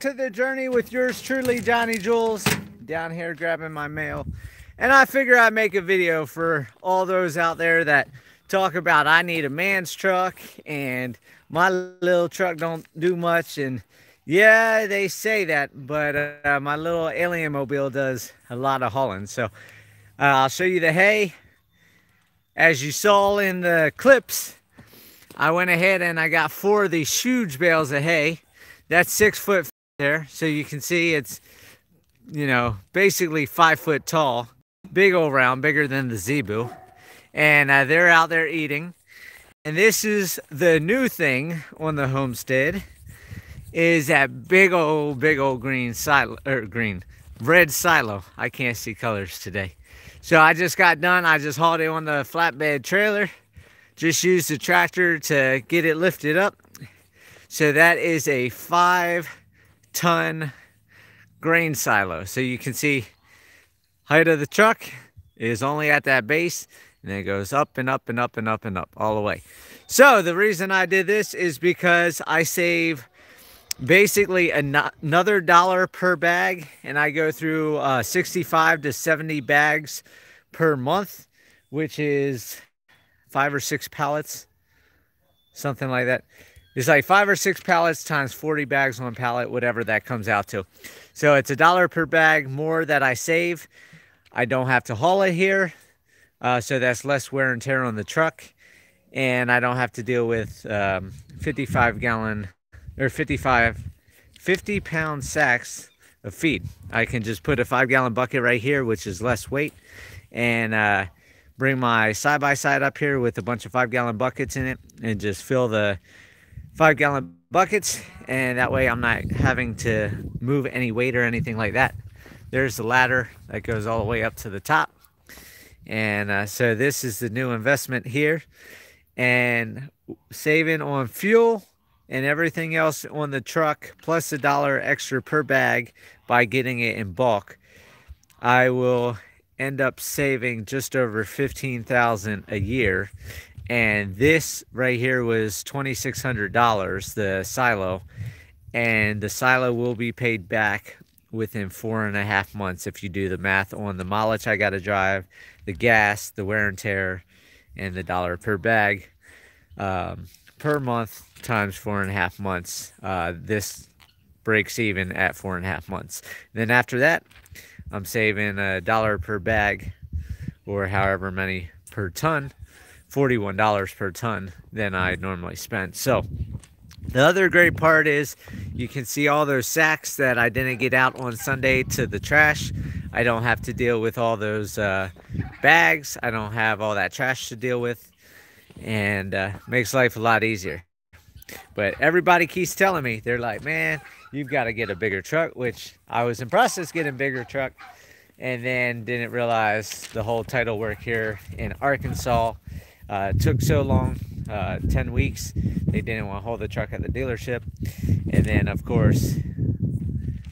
to the journey with yours truly, Johnny Jules, down here grabbing my mail. And I figure I'd make a video for all those out there that talk about I need a man's truck and my little truck don't do much. And yeah, they say that, but uh, my little alien mobile does a lot of hauling. So uh, I'll show you the hay. As you saw in the clips, I went ahead and I got four of these huge bales of hay. That's six foot there. So you can see it's, you know, basically five foot tall. Big old round, bigger than the zebu. And uh, they're out there eating. And this is the new thing on the homestead is that big old, big old green silo, or green, red silo. I can't see colors today. So I just got done. I just hauled it on the flatbed trailer. Just used the tractor to get it lifted up. So that is a five ton grain silo. So you can see height of the truck is only at that base and it goes up and up and up and up and up all the way. So the reason I did this is because I save basically another dollar per bag and I go through uh, 65 to 70 bags per month, which is five or six pallets, something like that. It's like five or six pallets times 40 bags on pallet, whatever that comes out to. So it's a dollar per bag more that I save. I don't have to haul it here. Uh, so that's less wear and tear on the truck. And I don't have to deal with um, 55 gallon or 55, 50 pound sacks of feed. I can just put a five gallon bucket right here, which is less weight. And uh, bring my side by side up here with a bunch of five gallon buckets in it and just fill the five gallon buckets and that way I'm not having to move any weight or anything like that. There's the ladder that goes all the way up to the top. And uh, so this is the new investment here and saving on fuel and everything else on the truck plus a dollar extra per bag by getting it in bulk. I will end up saving just over 15,000 a year and this right here was $2,600, the silo, and the silo will be paid back within four and a half months if you do the math on the mileage I got to drive, the gas, the wear and tear, and the dollar per bag um, per month times four and a half months. Uh, this breaks even at four and a half months. then after that, I'm saving a dollar per bag or however many per ton $41 per ton than I normally spend. So the other great part is you can see all those sacks that I didn't get out on Sunday to the trash. I don't have to deal with all those uh, bags. I don't have all that trash to deal with and uh, makes life a lot easier. But everybody keeps telling me, they're like, man, you've got to get a bigger truck, which I was in process getting bigger truck and then didn't realize the whole title work here in Arkansas uh, took so long, uh, 10 weeks. They didn't want to hold the truck at the dealership. And then, of course,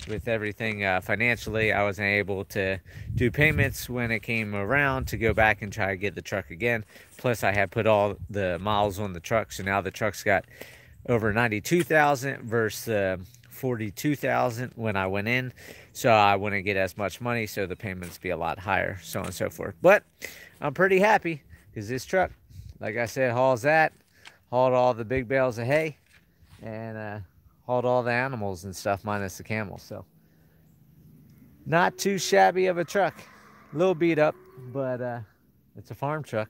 with everything uh, financially, I wasn't able to do payments when it came around to go back and try to get the truck again. Plus, I had put all the miles on the truck, so now the truck's got over 92,000 versus uh, 42,000 when I went in. So I wouldn't get as much money, so the payments be a lot higher, so on and so forth. But I'm pretty happy because this truck like I said, hauls that, hauled all the big bales of hay, and uh, hauled all the animals and stuff minus the camel. So not too shabby of a truck. A little beat up, but uh, it's a farm truck.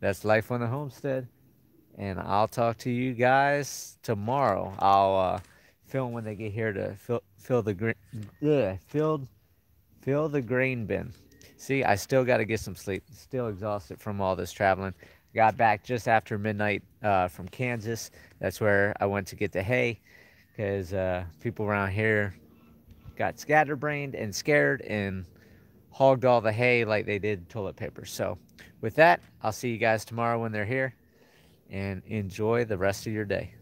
That's life on the homestead. And I'll talk to you guys tomorrow. I'll uh, film when they get here to fill, fill the grain. yeah, fill, fill the grain bin. See, I still got to get some sleep. Still exhausted from all this traveling. Got back just after midnight uh, from Kansas. That's where I went to get the hay because uh, people around here got scatterbrained and scared and hogged all the hay like they did toilet paper. So with that, I'll see you guys tomorrow when they're here and enjoy the rest of your day.